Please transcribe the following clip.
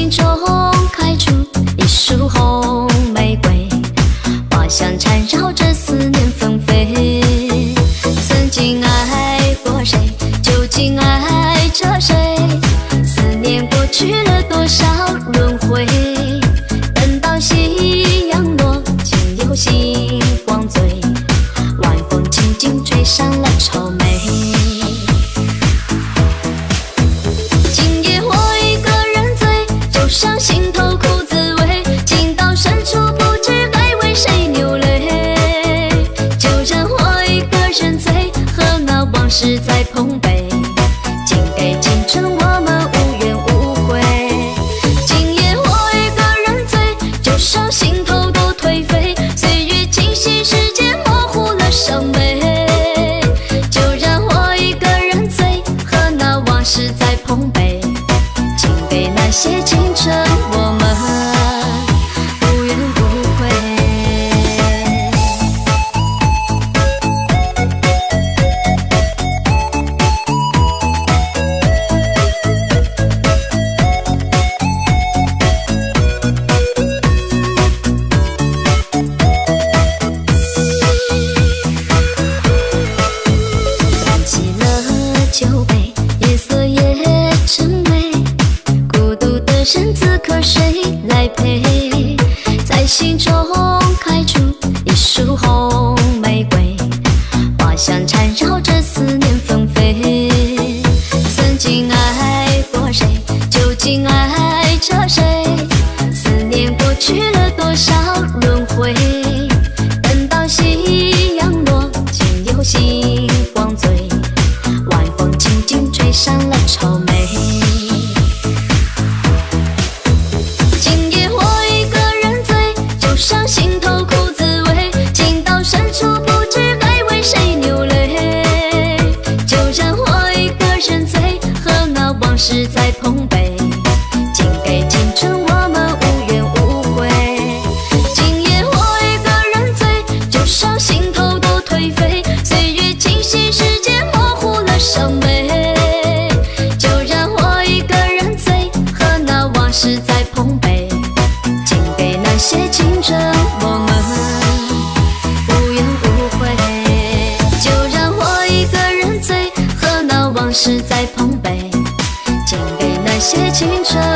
心中开出一束红玫瑰，花香缠绕着在碰杯。敬给青春，我们无怨无悔。今夜我一个人醉，就像心头都颓废。岁月清晰，时间模糊了伤悲。就让我一个人醉，和那往事在碰杯。敬给那些青春，take to him. 在碰杯。敬给青春，我们无怨无悔。今夜我一个人醉，就像心头都颓废。岁月清晰，时间模糊了伤悲。就让我一个人醉，和那往事在碰杯。敬给那些青春，我们无怨无悔。就让我一个人醉，和那往事在写。青春，